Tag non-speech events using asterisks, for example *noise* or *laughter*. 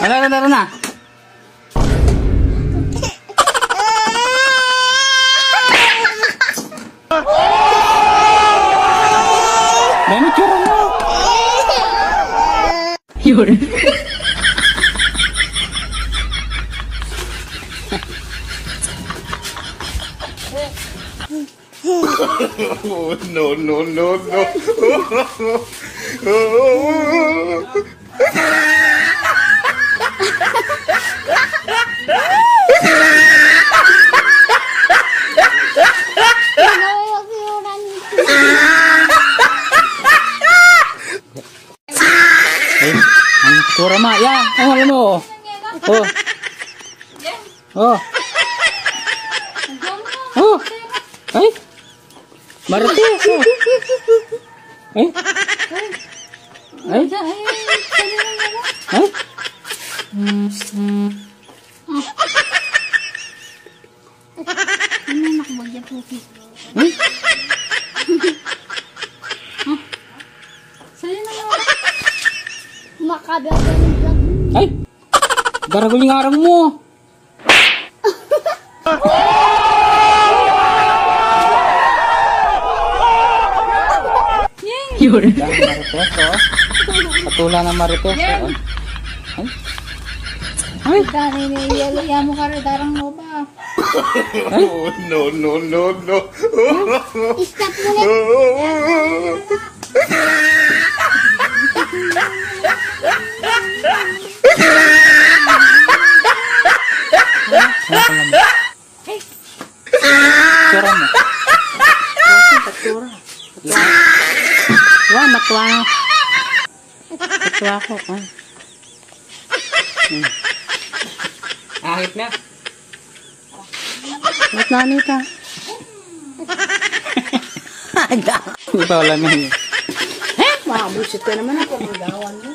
Tara na, tara na. May tsura mo. Yun. Oh, no, no, no, no. Ang tsura ma. Ya, alam mo. Oh. Oh. Oh. Ay. Marites. Oh. Ay. Ay. Ay. Ano nakabagyan po? Ay. Makabi ako ng vlog. Ay. Garagol yung arang mo. Yun. Patula ng Marites. Ay. Ay. Dani ni yelo ya mo karo darang mo ba? *laughs* Oh, no, no, no, no. Stop mo na. *laughs* Tsura mo. Patura. Wah, matwa. Matwa ko. Ay. Hmm. Ahit na. Ba't nani ka? Ito wala na yun. Mabusit ka naman ako magawan mo.